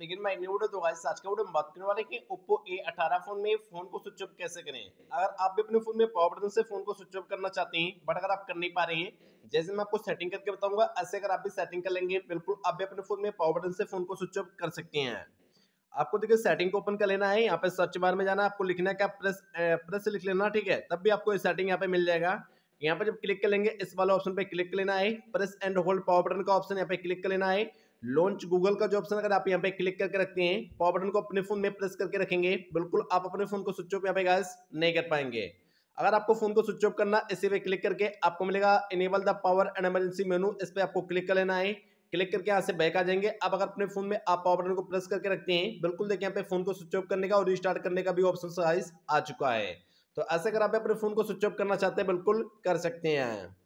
Begin my new video तो guys आज का में बात करने वाले कि Oppo A18 फ़ोन में फ़ोन को स्विच ऑफ़ कैसे करें। अगर आप भी अपने फ़ोन में पावर बटन से फ़ोन को स्विच ऑफ़ करना चाहते हैं बट अगर आप कर नहीं पा रहे हैं, जैसे मैं आपको सेटिंग करके बताऊँगा, ऐसे अगर आप भी सेटिंग कर लेंगे, बिल्कुल आप भी अपने फ़ोन में पावर बटन से फ़ोन को स्विच ऑफ़ कर सकते हैं। आपको देखिए सेटिंग को ओपन कर लेना है, यहाँ पे सर्च बार में जाना आपको लिखना है क्या प्रेस प्रेस लिख लेना, ठीक है? तब भी आपको ये सेटिंग यहाँ पे मिल जाएगा। यहाँ पर जब क्लिक कर लेंगे, इस वाले ऑप्शन पे क्लिक कर लेना है press and hold power button का ऑप्शन यहाँ पे क्लिक कर लेना है। लॉन्च गूगल का जो ऑप्शन अगर आप यहाँ पे क्लिक करके रखते हैं पावर बटन को अपने फ़ोन में प्रेस करके रखेंगे, बिल्कुल आप अपने फ़ोन को स्विच ऑफ़ यहाँ पे गैस नहीं कर पाएँगे। अगर आपको फ़ोन को स्विच ऑफ़ करना, इसी पे क्लिक करके आपको मिलेगा enable the power and emergency menu इस पर आपको क्लिक कर लेना है। क्लिक करके यहाँ से बैक आ जाएँगे। अब अगर अपने फ़ोन में आप पावर बटन को प्रेस करके रखते हैं, बिल्कुल देखिए यहाँ पे फ़ोन को स्विच ऑफ़ करने का और रिस्टार्ट करने का भी ऑप्शन आ चुका है। तो ऐसे अगर आप अपने फ़ोन को स्विच ऑफ़ करना चाहते हैं, बिल्कुल कर सकते हैं।